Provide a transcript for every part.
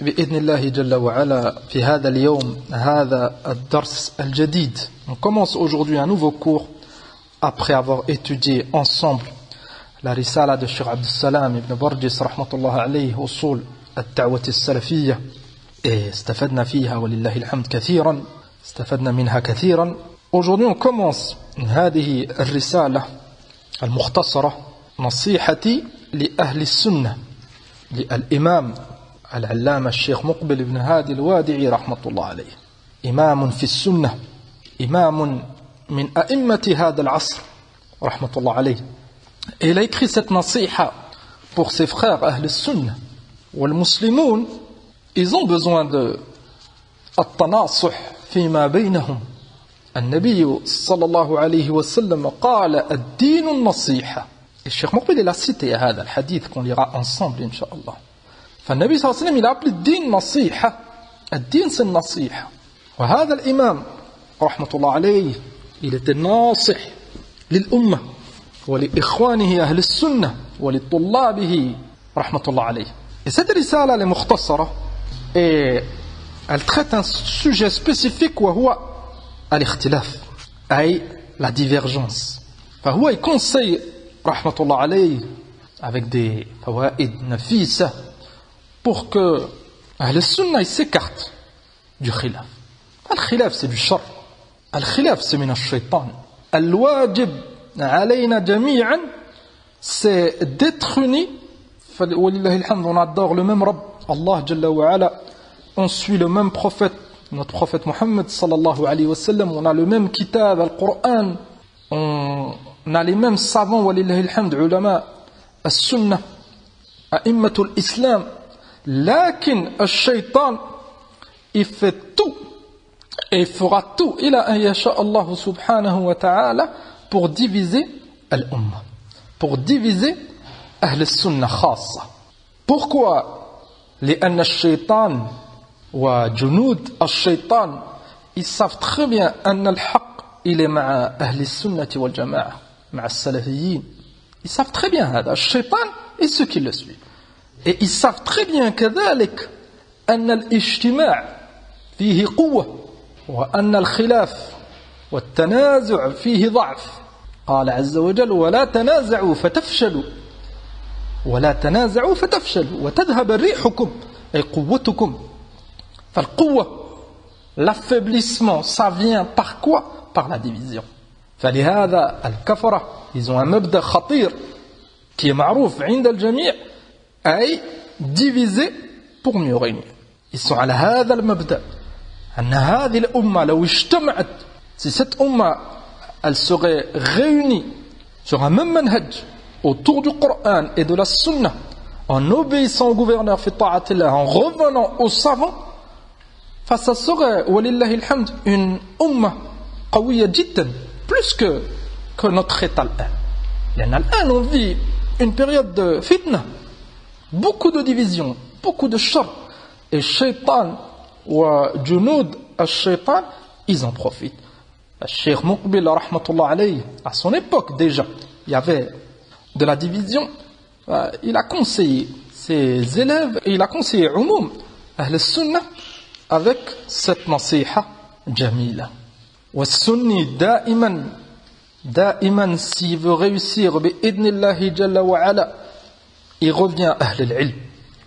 بإذن الله جل وعلا في هذا اليوم هذا الدرس الجديد On commence aujourd'hui un nouveau cours après avoir étudié ensemble la risala de Cheikh Abdel Salam ibn Barjis rahmatullah alayhi usul الدعوة السلفية استفدنا فيها ولله الحمد كثيرا استفدنا منها كثيرا Aujourd'hui on commence هذه الرسالة المختصرة نصيحتي لأهل السنة للإمام العلامة الشيخ مقبل بن هادي الوادعي رحمة الله عليه. إمام في السنة إمام من أئمة هذا العصر رحمة الله عليه. Il a écrit cette nasiha pour ses frères أهل السنة والمسلمون. Ils ont besoin de التناصح فيما بينهم. النبي صلى الله عليه وسلم قال الدين النصيحة. الشيخ مقبل il a هذا الحديث qu'on lira ensemble إن شاء الله فالنبي صلى الله عليه وسلم appelé الدين نصيحة. الدين c'est النصيحة وهذا الإمام رحمة الله عليه il était ناصح للأمة ولإخوانه أهل السنة ولطلابه رحمة الله عليه. Cette رسالة مختصرة et elle traite un sujet spécifique وهو الاختلاف أي la divergence. فهو يكونسي رحمة الله عليه avec des فوائد نفيسة pour que Ahl Sunnah s'écarte du khilaf. Le khilaf c'est du shar. Le khilaf c'est min al-shaytan. الواجب علينا جميعا c'est d'être unis on adore le même Rabb Allah Jalla wa ala on suit le même prophète notre prophète Mohammed sallallahu alayhi wa sallam on a le même kitab al-Qur'an on a les mêmes savants ولله الحمد علماء السنة أئمة الإسلام لكن الشيطان il fait tout et il fera tout إلى أن يشاء الله سبحانه وتعالى pour diviser الأمة pour diviser أهل السنة خاصة. Pourquoi لأن الشيطان وجنود الشيطان ils savent très bien أن الحق il est مع أهل السنة والجماعة مع السلفيين. Ils savent très bien هذا. الشيطان et ceux qui le suivent. Et ils savent très bien كذلك أن الاجتماع فيه قوة وأن الخلاف والتنازع فيه ضعف. قال عز وجل ولا تنازعوا فتفشلوا ولا تنازعوا فتفشلوا وتذهب ريحكم أي قوتكم. فالقوة l'affaiblissement ça vient par quoi? Par la division. فلهذا الكفرة ils ont un مبدأ خطير qui est معروف عند الجميع. أي diviser pour mieux régner ils sont على هذا المبدأ أن هذه الأمة لو اجتمعت si cette أمة elle serait réunie sur un même manhaj autour du Coran et de la Sunna en obéissant au gouverneur في طاعة الله en revenant aux savants ça serait ولله الحمد une أمة قوية جدا plus que que notre état الآن لأن الآن on vit une période de fitna beaucoup de divisions, beaucoup de char. Et shaitan ou junud al-shaitan, ils en profitent. Cheikh Muqbil, alayhi, à son époque déjà, il y avait de la division. Il a conseillé ses élèves et il a conseillé Umum, Ahl Sunnah, avec cette nasiha jamila. والسني دائما دائما s'il veut réussir بإذن الله جل وعلا il revient à Ahl al-Ilm,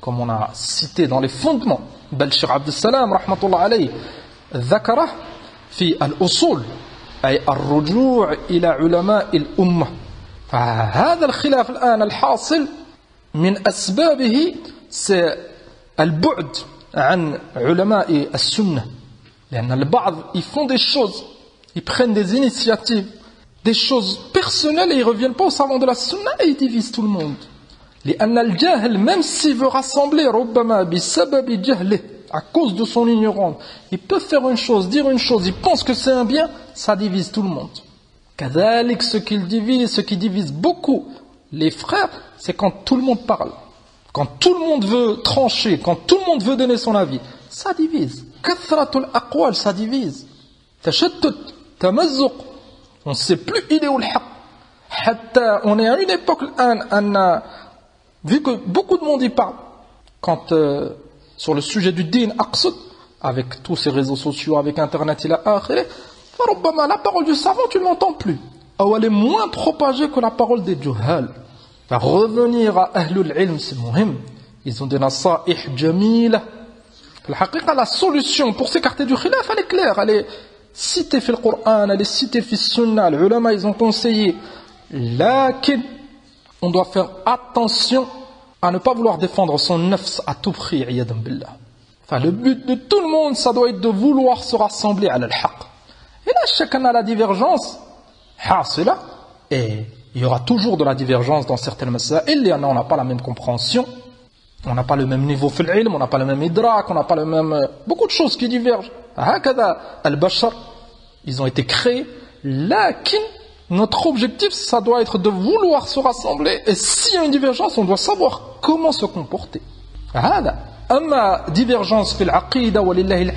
comme on a cité dans les fondements. بل شيخ عبد السلام رحمة الله عليه ذكره في الأصول أي الرجوع إلى علماء الأمة فهذا الخلاف الآن الحاصل من أسبابه البعد عن علماء السنة لأن البعض ils font des choses ils prennent des initiatives des choses personnelles et ils ne reviennent pas au savant de la sunna et ils divisent tout le monde لأن الجاهل même s'il veut rassembler ربما بسبب جهله à cause de son ignorance, il peut faire une chose, dire une chose, il pense que c'est un bien, ça divise tout le monde. Kadalik, ce qui divise, ce qui divise beaucoup les frères, c'est quand tout le monde parle. Quand tout le monde veut trancher, quand tout le monde veut donner son avis, ça divise. Kathratul aqwal, ça divise. Tashattut, tamazzuq. On ne sait plus il est où le haq. On est à une époque, vu que beaucoup de monde y parle, quand euh, sur le sujet du din aqsud, avec tous ces réseaux sociaux, avec internet, il a la parole du savant, tu ne l'entends plus. Ou elle est moins propagée que la parole des juhal. revenir à Ahlul Ilm, c'est muhim. Ils ont des nasaih jamila. La solution pour s'écarter du khilaf, elle est claire. Elle est citée dans le Coran, elle est citée dans le Sunnah. Les ils ont conseillé. Lakin, on doit faire attention à ne pas vouloir défendre son nafs à tout prix, billah. Enfin, le but de tout le monde, ça doit être de vouloir se rassembler à l'al-haq. Et là, chacun a la divergence. C'est là. Et il y aura toujours de la divergence dans certaines masail. en on n'a pas la même compréhension. On n'a pas le même niveau fil on n'a pas le même idrak, on n'a pas le même... Euh, beaucoup de choses qui divergent. al-bashar, ils ont été créés. Lakin, notre objectif, ça doit être de vouloir se rassembler. Et s'il y a une divergence, on doit savoir comment se comporter. Amma divergence fil aqida walillahi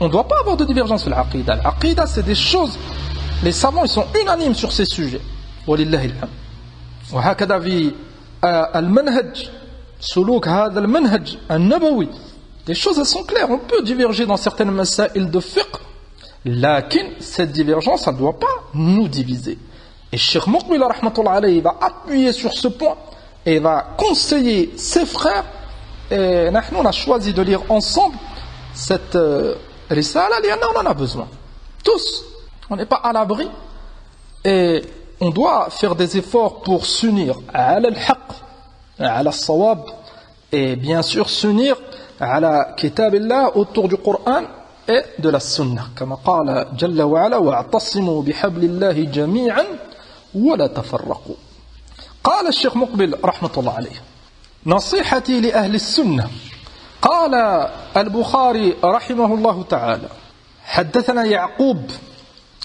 on ne doit pas avoir de divergence fil aqida. L'aqida, c'est des choses, les savants, ils sont unanimes sur ces sujets. Walillahi alhamd. وهكذا في المنهج سلوك هذا المنهج النبوي les choses elles sont claires on peut diverger dans certaines masail de fiqh Lakin, cette divergence, ça ne doit pas nous diviser. Et Cheikh Muqbil alayhi va appuyer sur ce point et va conseiller ses frères. Et nous, on a choisi de lire ensemble cette euh, risala, on en a besoin. Tous, on n'est pas à l'abri. Et on doit faire des efforts pour s'unir à l'haq, à la sawab, et bien sûr s'unir à la kitabillah autour du Coran et de la sunna. كما قال جل وعلا واعتصموا بحبل الله جميعا ولا تفرقوا. قال الشيخ مقبل رحمة الله عليه نصيحتي لأهل السنة قال البخاري رحمه الله تعالى حدثنا يعقوب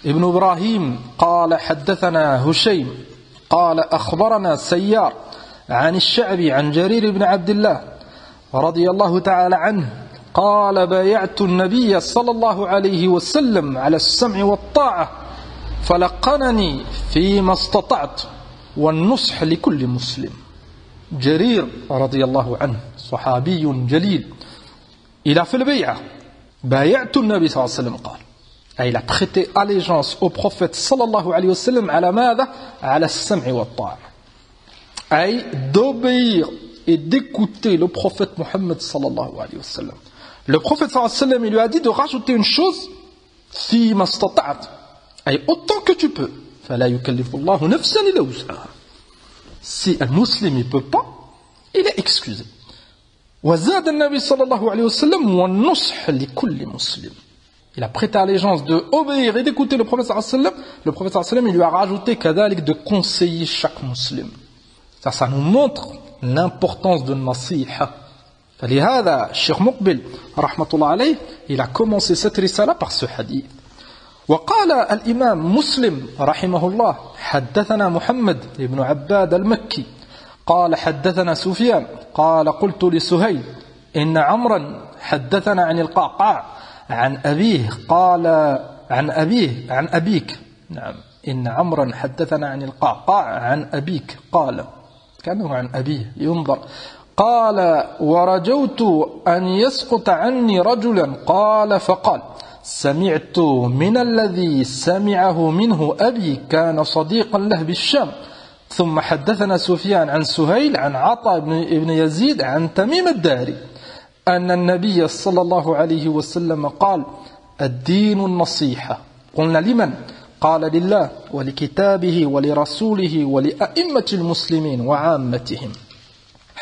ابن إبراهيم قال حدثنا هشيم قال أخبرنا سيار عن الشعبي عن جرير بن عبد الله رضي الله تعالى عنه قال بايعت النبي صلى الله عليه وسلم على السمع والطاعة فلقنني فيما استطعت والنصح لكل مسلم. جرير رضي الله عنه صحابي جليل. إلى في البيعة. بايعت النبي صلى الله عليه وسلم قال. أي a prêté allégeance au prophète sallallahu alayhi wa sallam على ماذا؟ على السمع والطاعة. أي d'obéir et d'écouter le prophète Mohammed sallallahu alayhi wa sallam Le prophète sallam, il lui a dit de rajouter une chose fi et autant que tu peux. Si un musulman ne peut pas, il est excusé. وزاد النبي صلى الله عليه وسلم والنصح لكل مسلم il a prêté allégeance de obéir et d'écouter le prophète sallam le prophète sallam il lui a rajouté kadalik de conseiller chaque musulman ça ça nous montre l'importance de nasiha فلهذا الشيخ مقبل رحمة الله عليه إلى كومونسي ست رسالة par ce hadith. وقال الإمام مسلم رحمه الله حدثنا محمد بن عباد المكي. قال حدثنا سفيان قال قلت لسهيل إن عمرا حدثنا عن القعقاع عن أبيه قال عن أبيه عن أبيك. نعم إن عمرا حدثنا عن القعقاع عن أبيك قال. كأنه عن أبيه ينظر. قال ورجوت أن يسقط عني رجلا. قال فقال سمعت من الذي سمعه منه أبي كان صديقا له بالشام ثم حدثنا سفيان عن سهيل عن عطاء بن يزيد عن تميم الداري أن النبي صلى الله عليه وسلم قال الدين النصيحة. قلنا لمن؟ قال لله ولكتابه ولرسوله ولأئمة المسلمين وعامتهم.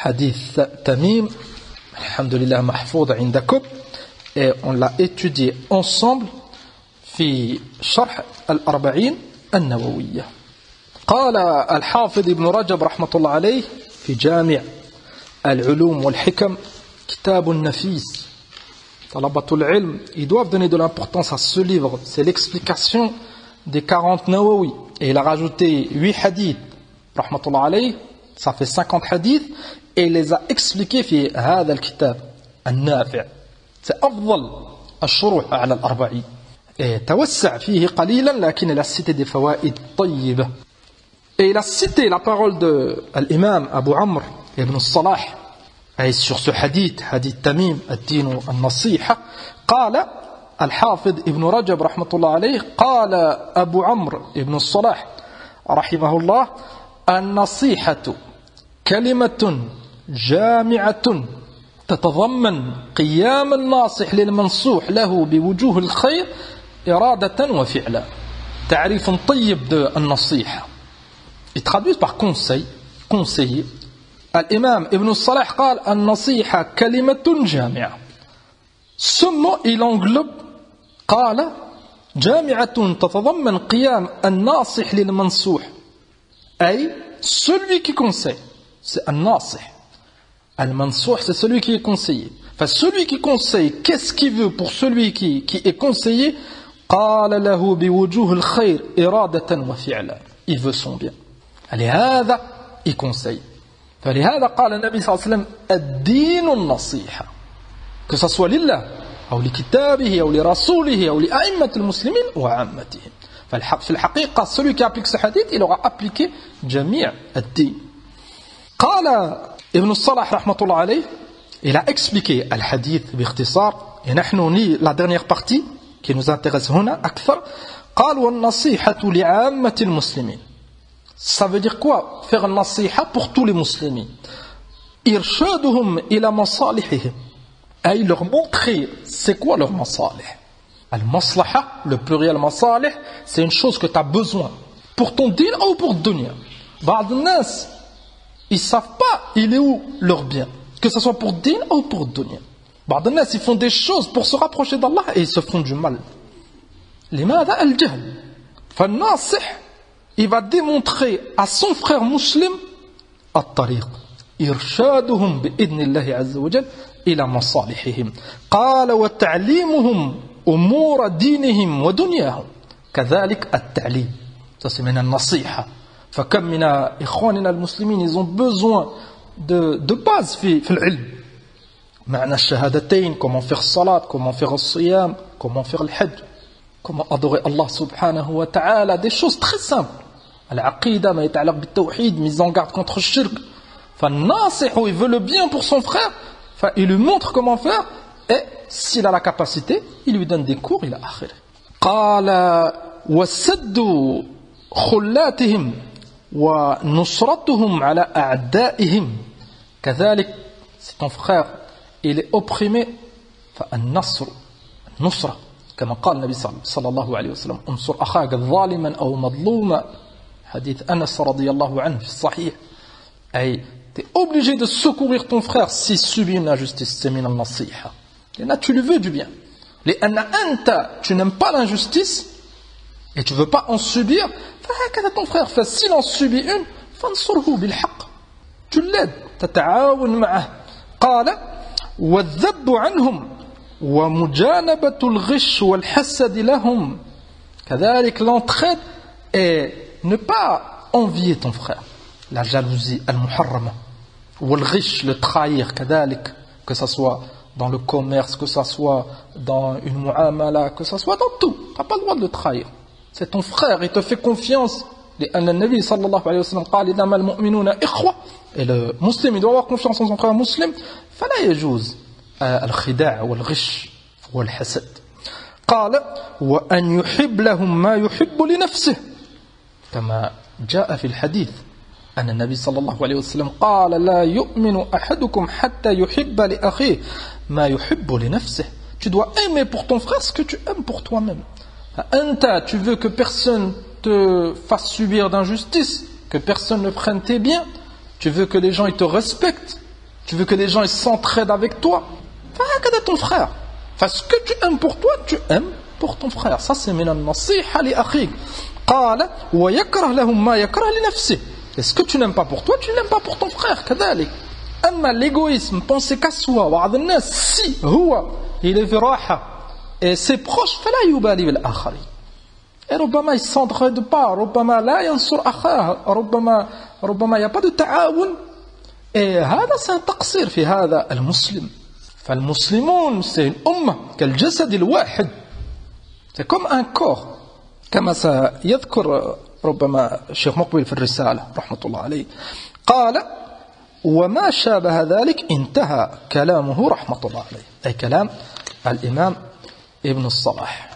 Hadith Tamim, alhamdulillah mahfoud indakum, et on l'a étudié ensemble في شرح الأربعين النووية قال الحافظ ابن رجب رحمة الله عليه في جامع العلوم والحكم كتاب نفيس Talabatul ilm, ils doivent donner de l'importance à ce livre. C'est l'explication des 40 Nawawi. Et il a rajouté 8 hadiths, rahmatullah alayh, ça fait 50 hadiths, et les a expliqués في هذا الكتاب النافع. أفضل الشروح على الأربعين. توسع فيه قليلا لكن il a cité des فوائد طيبة. Et il a cité la parole de l'imam Abu Amr ibn Salah أي sur ce hadith, hadith Tamim, الدين النصيحة قال الحافظ ابن رجب رحمة الله عليه قال أبو عمرو ابن الصلاح رحمه الله النصيحة كلمة جامعة تتضمن قيام الناصح للمنصوح له بوجوه الخير إرادة وفعلا. تعريف طيب النصيحة. Ils traduisent conseil, conseiller. L'imam Ibn Salah قال النصيحة كلمة جامعة. Ce il englobe قال جامعة تتضمن قيام الناصح للمنصوح. أي celui qui conseille. C'est الناصح المنصوح c'est celui qui est conseillé enfin celui qui conseille qu'est-ce qu'il veut pour celui qui, qui est conseillé il veut son bien لهذا il conseille فلهذا قال النبي صلى الله عليه وسلم الدين النصيحة que ça soit لله أو لكتابه أو لرسوله أو لأئمة المسلمين وعامتهم في الحقيقة celui qui applique ce hadith il aura appliqué جميع الدين قال الصلاح رحمة الله عليه il a expliqué الحديث باختصار et نحن ني la dernière partie qui nous intéresse هنا أكثر قال والنصيحة لعامة المسلمين ça veut dire quoi faire النصيحة pour tous les musulmans إرشادهم إلى مصالحهم أي leur montrer c'est quoi leur masalih. Al-maslaha, le pluriel masalih, c'est une chose que tu as besoin pour ton din ou pour dunya. Ba'd nas, ils savent pas il est où leur bien, que ce soit pour din ou pour dunya. Ba'd nas, ils font des choses pour se rapprocher d'Allah et ils se font du mal. لماذا الجهل فالناصح il va démontrer à son frère musulman الطريق إرشادهم بإذن الله عز وجل إلى مصالحهم قال وتعليمهم أمور دينهم ودنياهم كذلك التعليم ça من النصيحة فكم من إخواننا المسلمين ils ont besoin de, de base في, في العلم معنى الشهادتين comment faire salat comment faire الصيام comment faire الحج comment adorer Allah subhanahu wa ta'ala des choses très simples العقيدة ما يتعلق بالتوحيد mise en garde contre le shirk فالناصح il veut le bien pour son frère Enfin, il lui montre comment faire et s'il a la capacité, il lui donne des cours, il a akhir. قال وسد خلاتهم ونصرتهم على أعدائهم. كذلك si ton frère il est opprimé فالنصر النصرة كما قال النبي صلى الله عليه وسلم انصر أخاك ظالما أو مظلوما. حديث أنس رضي الله عنه في الصحيح. et t'es obligé de secourir ton frère s'il subit une injustice c'est من النصيحة لأن tu lui veux du bien لأن أنت tu n'aimes pas l'injustice et tu ne veux pas en subir. فهكذا ton frère fait s'il en subit une فانصره بالحق tu l'aides تتعاون معه قال والذب عنهم ومجانبة الغش والحسد لهم كذلك l'entraide et ne pas envier ton frère la jalousie al-muharrama ou le riche, le trahir كذلك que ce soit dans le commerce que ce soit dans une muamala que ce soit dans tout tu n'as pas le droit de le trahir C'est ton frère il te fait confiance. لأن النبي صلى الله عليه وسلم قال إنما المؤمنون إخوة et le musulman il doit avoir confiance en son frère musulman. فلا يجوز الخداع والغش والحسد قال وأن يحب لهم ما يحب لنفسه كما جاء في الحديث أن النبي صلى الله عليه وسلم قال لا يؤمن أحدكم حتى يحب لأخيه ما يحب لنفسه Tu dois aimer pour ton frère ce que tu aimes pour toi-même. Anta, tu veux que personne te fasse subir d'injustice, que personne ne prenne tes biens, tu veux que les gens ils te respectent, tu veux que les gens ils s'entraident avec toi. Fais ton frère. Fais ce que tu aimes pour toi, tu aimes pour ton frère. Ça c'est من النصيحة لأخيك. قال ويكره لهم ما يكره لنفسه. Et ce que tu n'aimes pas pour toi, tu n'aimes pas pour ton frère. كذلك. أما l'égoïsme penser qu'à soi بعض الناس si هو il est في راحة et ses proches فلا يبالي بالآخرين. ربما يسنتغيد با ربما لا ينصر أخاه ربما ربما y a pas de تعاون et هذا سيتقصير في هذا المسلم فالمسلمون c'est une أمة كالجسد الواحد c'est comme un corps. كما سيذكر ربما الشيخ مقبل في الرسالة رحمة الله عليه قال وما شابه ذلك انتهى كلامه رحمة الله عليه أي كلام الإمام ابن الصلاح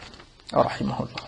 رحمه الله.